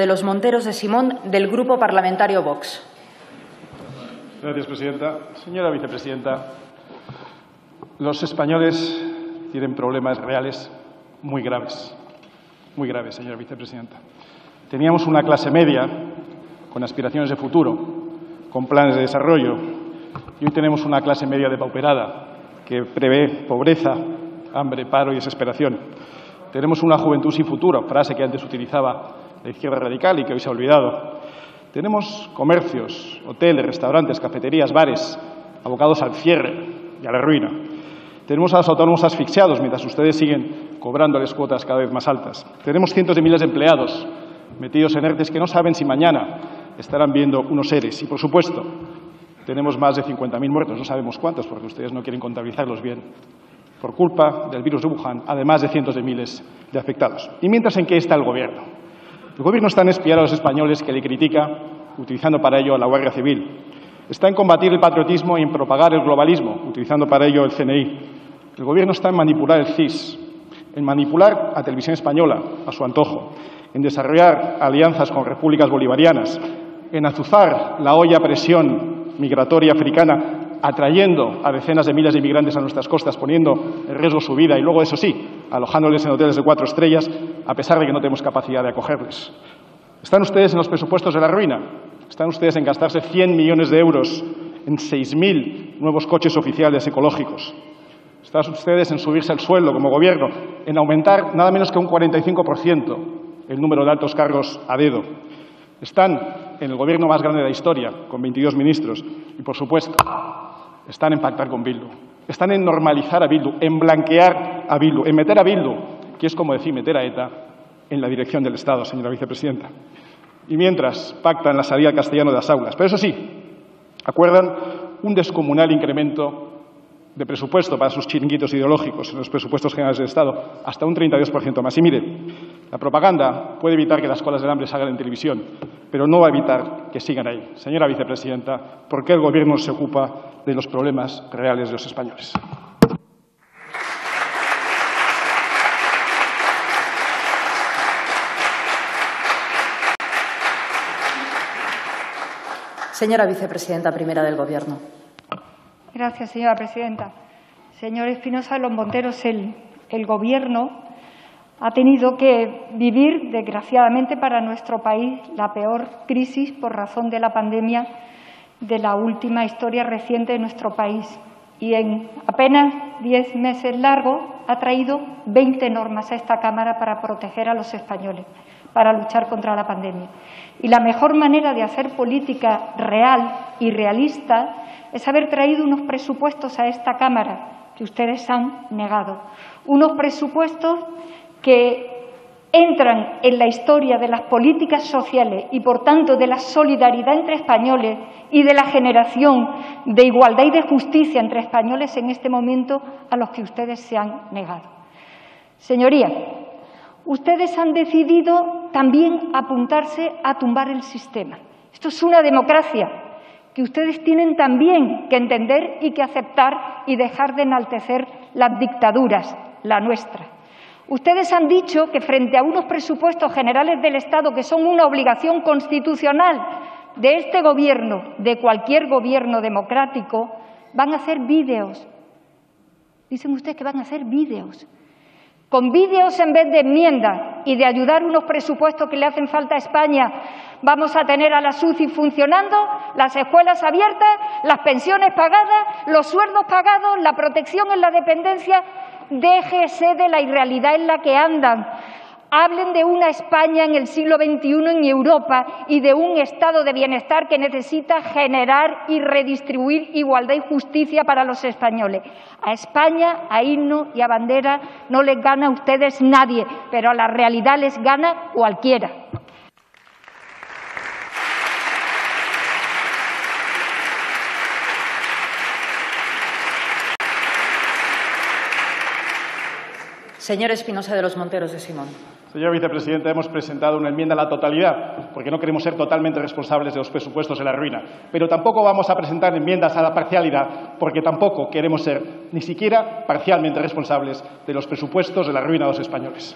de los Monteros de Simón del Grupo Parlamentario Vox. Gracias, presidenta. Señora vicepresidenta, los españoles tienen problemas reales muy graves, muy graves, señora vicepresidenta. Teníamos una clase media con aspiraciones de futuro, con planes de desarrollo, y hoy tenemos una clase media depauperada que prevé pobreza, hambre, paro y desesperación. Tenemos una juventud sin futuro, frase que antes utilizaba la izquierda radical y que hoy se ha olvidado. Tenemos comercios, hoteles, restaurantes, cafeterías, bares, abocados al cierre y a la ruina. Tenemos a los autónomos asfixiados mientras ustedes siguen cobrándoles cuotas cada vez más altas. Tenemos cientos de miles de empleados metidos en ERTES que no saben si mañana estarán viendo unos seres. Y, por supuesto, tenemos más de 50.000 muertos, no sabemos cuántos, porque ustedes no quieren contabilizarlos bien, por culpa del virus de Wuhan, además de cientos de miles de afectados. ¿Y mientras en qué está el Gobierno? El Gobierno está en espiar a los españoles que le critica, utilizando para ello a la Guardia Civil. Está en combatir el patriotismo y en propagar el globalismo, utilizando para ello el CNI. El Gobierno está en manipular el CIS, en manipular a Televisión Española a su antojo, en desarrollar alianzas con repúblicas bolivarianas, en azuzar la olla presión migratoria africana atrayendo a decenas de miles de inmigrantes a nuestras costas, poniendo en riesgo su vida y luego, eso sí, alojándoles en hoteles de cuatro estrellas, a pesar de que no tenemos capacidad de acogerles. Están ustedes en los presupuestos de la ruina. Están ustedes en gastarse 100 millones de euros en 6.000 nuevos coches oficiales ecológicos. Están ustedes en subirse el sueldo como gobierno, en aumentar nada menos que un 45% el número de altos cargos a dedo. Están en el gobierno más grande de la historia, con 22 ministros. Y, por supuesto, están en pactar con Bildu. Están en normalizar a Bildu, en blanquear en meter a Bildu, que es como decir meter a ETA, en la dirección del Estado, señora vicepresidenta. Y mientras pactan la salida al castellano de las aulas. Pero eso sí, acuerdan un descomunal incremento de presupuesto para sus chiringuitos ideológicos en los presupuestos generales del Estado, hasta un 32% más. Y mire, la propaganda puede evitar que las colas del hambre salgan en televisión, pero no va a evitar que sigan ahí. Señora vicepresidenta, ¿por qué el Gobierno se ocupa de los problemas reales de los españoles? Señora vicepresidenta primera del Gobierno. Gracias, señora presidenta. Señor Espinosa de los Monteros, el, Gobierno ha tenido que vivir, desgraciadamente para nuestro país, la peor crisis por razón de la pandemia de la última historia reciente de nuestro país. Y en apenas diez meses largos ha traído 20 normas a esta Cámara para proteger a los españoles, para luchar contra la pandemia. Y la mejor manera de hacer política real y realista es haber traído unos presupuestos a esta Cámara que ustedes han negado. Unos presupuestos que entran en la historia de las políticas sociales y, por tanto, de la solidaridad entre españoles y de la generación de igualdad y de justicia entre españoles en este momento a los que ustedes se han negado. Señorías, ustedes han decidido también apuntarse a tumbar el sistema. Esto es una democracia que ustedes tienen también que entender y que aceptar y dejar de enaltecer las dictaduras, la nuestra. Ustedes han dicho que frente a unos presupuestos generales del Estado que son una obligación constitucional de este Gobierno, de cualquier gobierno democrático, van a hacer vídeos. Dicen ustedes que van a hacer vídeos. Con vídeos en vez de enmiendas y de ayudar unos presupuestos que le hacen falta a España, vamos a tener a la SUCI funcionando, las escuelas abiertas, las pensiones pagadas, los sueldos pagados, la protección en la dependencia Déjese de la irrealidad en la que andan. Hablen de una España en el siglo XXI en Europa y de un estado de bienestar que necesita generar y redistribuir igualdad y justicia para los españoles. A España, a himno y a bandera no les gana a ustedes nadie, pero a la realidad les gana cualquiera. Señor Espinosa de los Monteros de Simón. Señor vicepresidente, hemos presentado una enmienda a la totalidad porque no queremos ser totalmente responsables de los presupuestos de la ruina. Pero tampoco vamos a presentar enmiendas a la parcialidad porque tampoco queremos ser ni siquiera parcialmente responsables de los presupuestos de la ruina de los españoles.